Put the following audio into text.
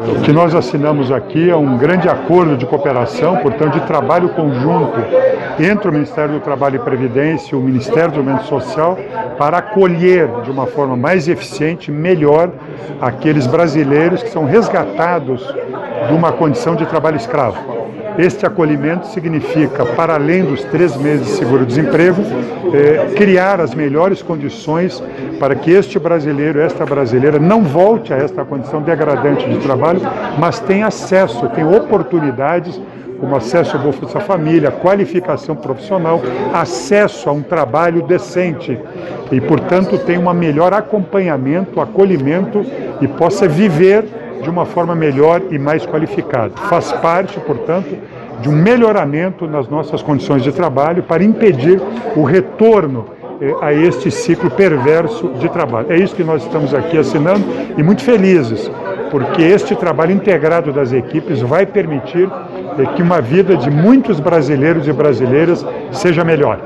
O que nós assinamos aqui é um grande acordo de cooperação, portanto, de trabalho conjunto entre o Ministério do Trabalho e Previdência e o Ministério do Desenvolvimento Social para acolher de uma forma mais eficiente, melhor, aqueles brasileiros que são resgatados de uma condição de trabalho escravo. Este acolhimento significa, para além dos três meses de seguro-desemprego, eh, criar as melhores condições para que este brasileiro, esta brasileira, não volte a esta condição degradante de trabalho, mas tenha acesso, tenha oportunidades como acesso ao Bolsa Família, qualificação profissional, acesso a um trabalho decente. E, portanto, tenha um melhor acompanhamento, acolhimento e possa viver de uma forma melhor e mais qualificada. Faz parte, portanto, de um melhoramento nas nossas condições de trabalho para impedir o retorno eh, a este ciclo perverso de trabalho. É isso que nós estamos aqui assinando e muito felizes, porque este trabalho integrado das equipes vai permitir eh, que uma vida de muitos brasileiros e brasileiras seja melhor.